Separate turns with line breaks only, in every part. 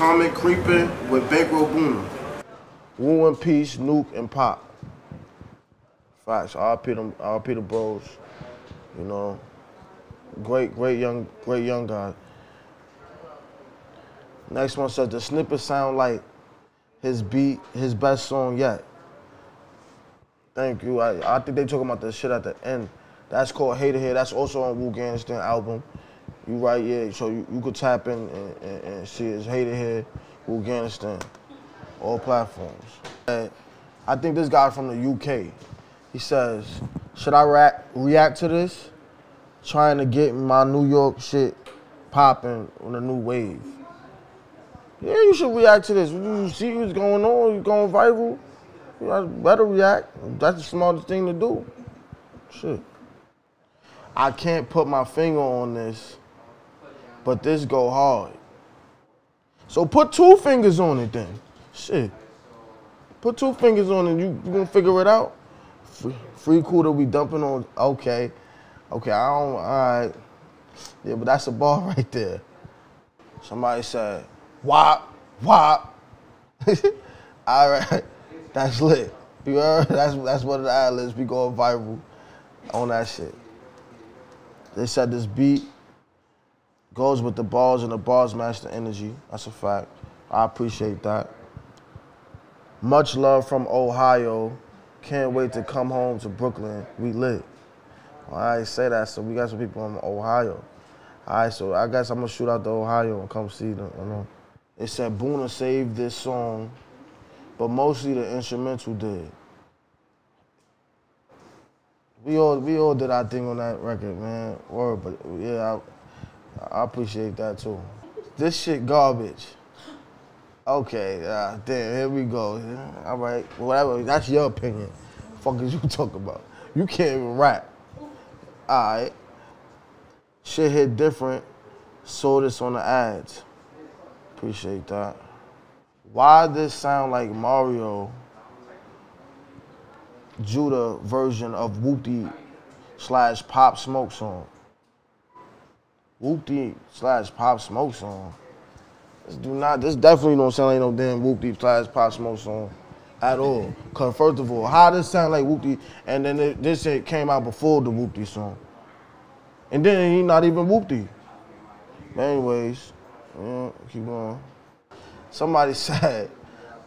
Comet Creeping with Bankroll Buna. Wu and Peace, Nuke, and Pop. Facts. RP them, RP the bros. You know, great, great young, great young guy. Next one says the snippet sound like his beat, his best song yet. Thank you. I, I think they talking about the shit at the end. That's called Hater Here. That's also on Wu Gangster album. You right, yeah. So you, you could tap in and, and, and see his Hater Here, Afghanistan, all platforms. And I think this guy from the UK, he says, should I react, react to this? Trying to get my New York shit popping on a new wave. Yeah, you should react to this. You see what's going on, you going viral. You better react. That's the smartest thing to do. Shit. I can't put my finger on this, but this go hard. So put two fingers on it then. Shit. Put two fingers on it, you, you gonna figure it out? Free, free cool to be dumping on, okay. Okay, I don't, all right. Yeah, but that's a ball right there. Somebody said, wop, wop. all right, that's lit. You heard? That's, that's one of the ad We going viral on that shit. They said this beat goes with the bars and the bars match the energy. That's a fact. I appreciate that. Much love from Ohio. Can't wait to come home to Brooklyn. We lit. I say that, so we got some people from Ohio. All right, so I guess I'm gonna shoot out to Ohio and come see them. You know? It said Buna saved this song, but mostly the instrumental did. We all we all did our thing on that record, man. Word, but yeah, I, I appreciate that too. This shit garbage. Okay, uh, damn, here we go. Yeah, all right, whatever. That's your opinion. Fuck is you talking about? You can't even rap. All right. Shit hit different. Saw this on the ads. Appreciate that. Why this sound like Mario Judah version of Whoopty slash Pop Smoke song. Whoopty slash Pop Smoke song. This do not. This definitely don't sound like no damn Whoopty slash Pop Smoke song at all. Cause first of all, how does sound like Whoopty? And then it, this it came out before the Whoopty song. And then he not even Whoopty. But anyways, yeah, keep going. Somebody said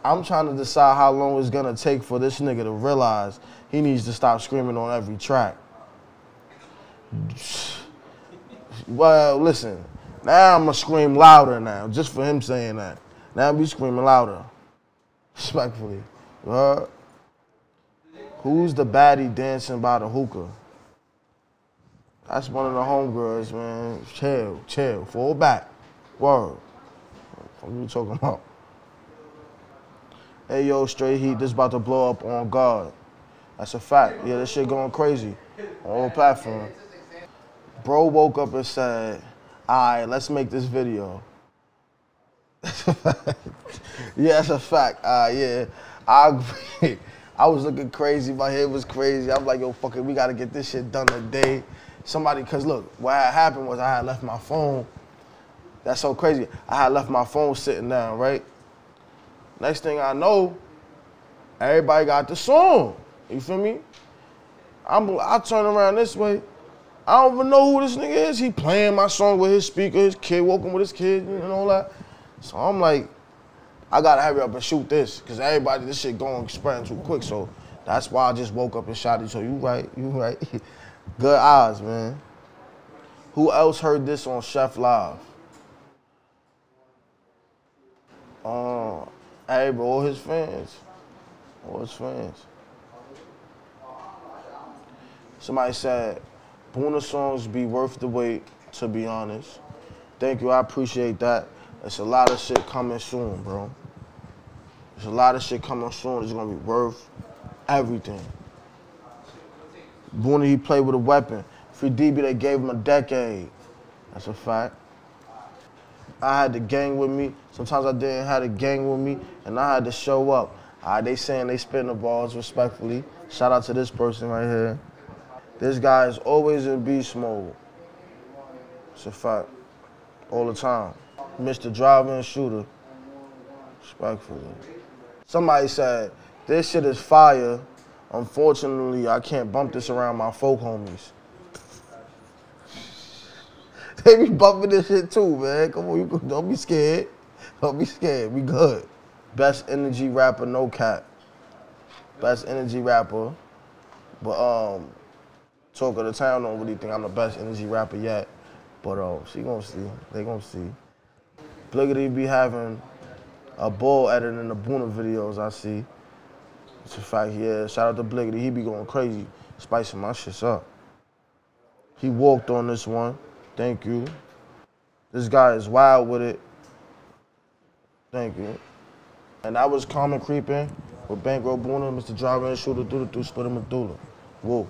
I'm trying to decide how long it's gonna take for this nigga to realize he needs to stop screaming on every track. Well, listen, now I'm gonna scream louder now, just for him saying that. Now be screaming louder. Respectfully. Uh, who's the baddie dancing by the hookah? That's one of the homegirls, man. Chill, chill, fall back. Word. What are you talking about? hey yo, straight heat, this about to blow up on God. That's a fact. Yeah, this shit going crazy on all platforms. Bro woke up and said, all right, let's make this video. yeah, that's a fact. Uh, yeah, I. I was looking crazy. My head was crazy. I'm like, yo, fuck it, we gotta get this shit done today. Somebody, cause look, what happened was I had left my phone. That's so crazy. I had left my phone sitting down, right? Next thing I know, everybody got the song. You feel me? I'm, I turn around this way. I don't even know who this nigga is. He playing my song with his speaker, his kid walking with his kid and all that. So I'm like, I gotta hurry up and shoot this because everybody, this shit going spreading too quick. So that's why I just woke up and shot it. So you right, you right. Good eyes, man. Who else heard this on Chef Live? Uh, Hey, bro, all his fans. All his fans. Somebody said, Buna songs be worth the wait, to be honest. Thank you, I appreciate that. It's a lot of shit coming soon, bro. There's a lot of shit coming soon. It's gonna be worth everything. Buna, he played with a weapon. Free DB, they gave him a decade. That's a fact. I had the gang with me. Sometimes I didn't have the gang with me, and I had to show up. Right, they saying they spin the balls respectfully. Shout out to this person right here. This guy is always in beast mode. It's a fact. All the time. Mr. Driver and Shooter. Respectfully. Somebody said, this shit is fire. Unfortunately, I can't bump this around my folk homies. they be bumping this shit too, man. Come on, you don't be scared. Don't be scared. We good. Best energy rapper, no cap. Best energy rapper. But um, talk of the town don't really think I'm the best energy rapper yet. But uh, she gonna see. They gonna see. Bliggity be having a ball editing in the Buna videos I see. It's a fact, yeah. Shout out to Bliggity. He be going crazy, spicing my shit up. He walked on this one. Thank you. This guy is wild with it. Thank you. And I was Common Creeping with Bankroll Buna, Mr. Driver and Shooter, Doodle, Through, Split him Whoa.